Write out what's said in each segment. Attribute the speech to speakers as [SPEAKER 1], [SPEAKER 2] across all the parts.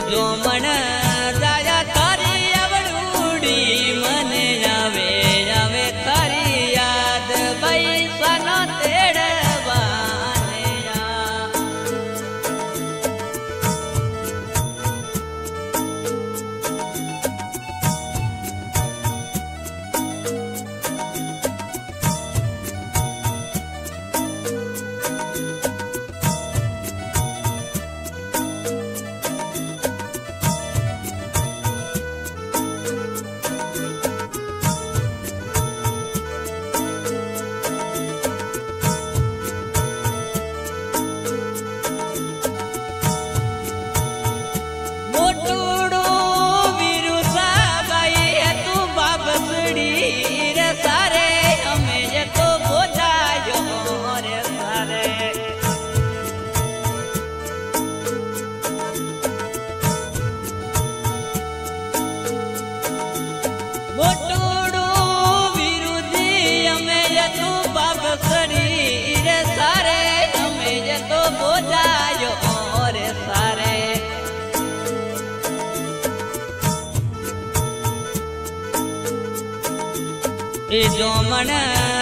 [SPEAKER 1] गो मना એ જોમણ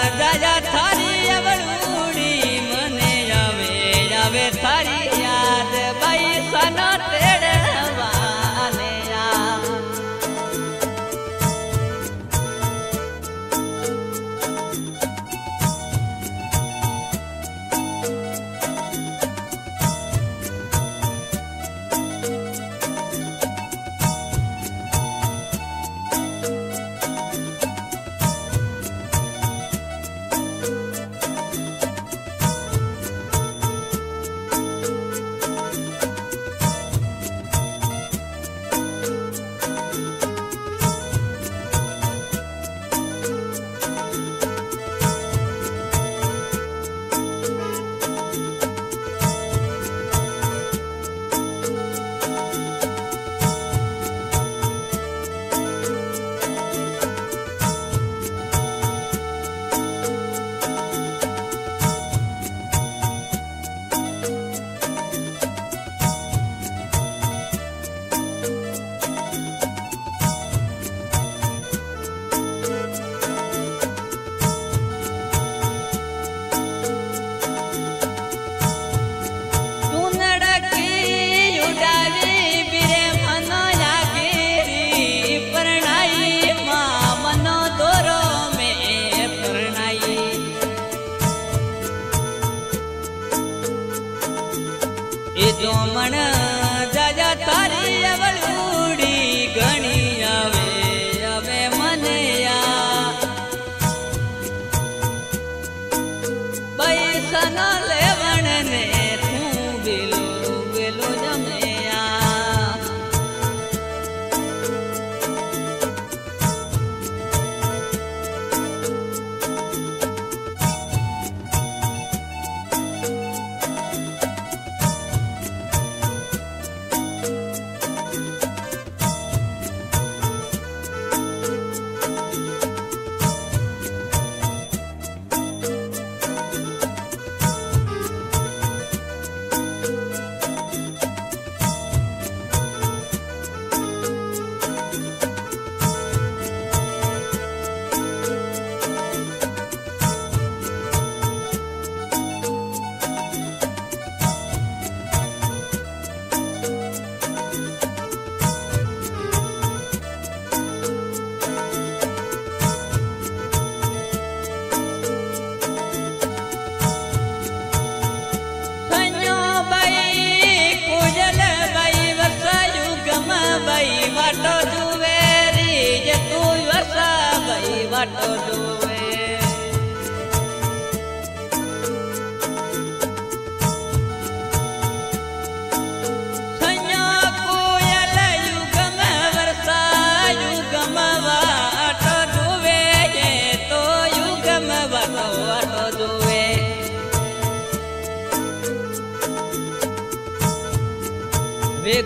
[SPEAKER 1] ஓமனா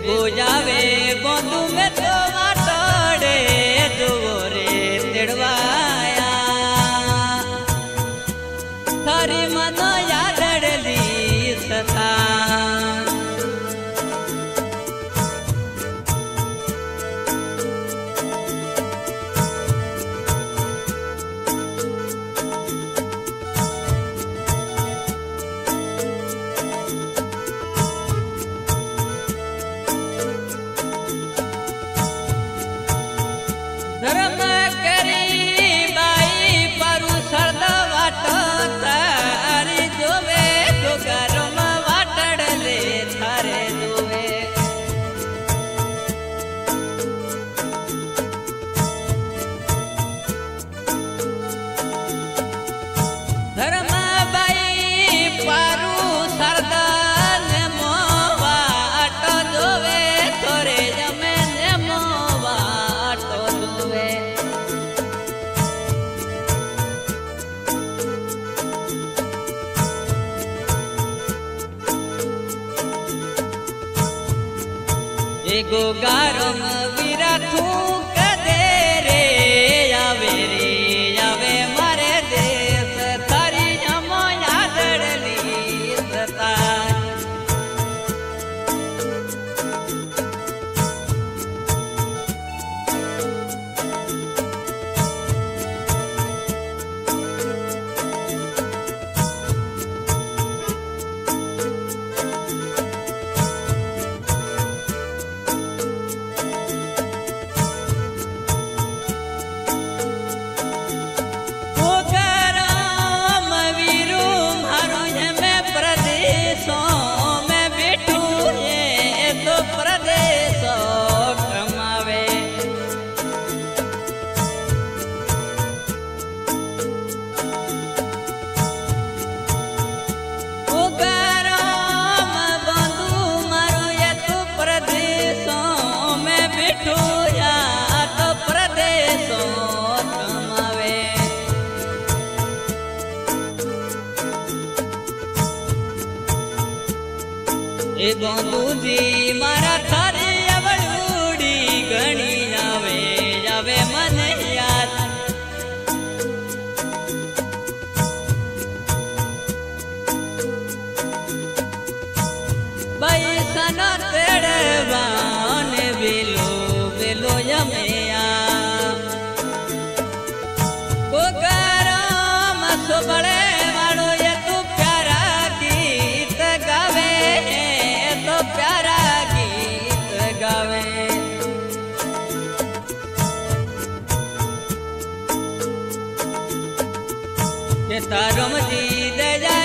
[SPEAKER 1] हो भिगो गारो विराठू कदे रे। आवे रे आवे मारे देश तारी विरथू केरे सता એ ગોંદુ બી મારા तारम जी दया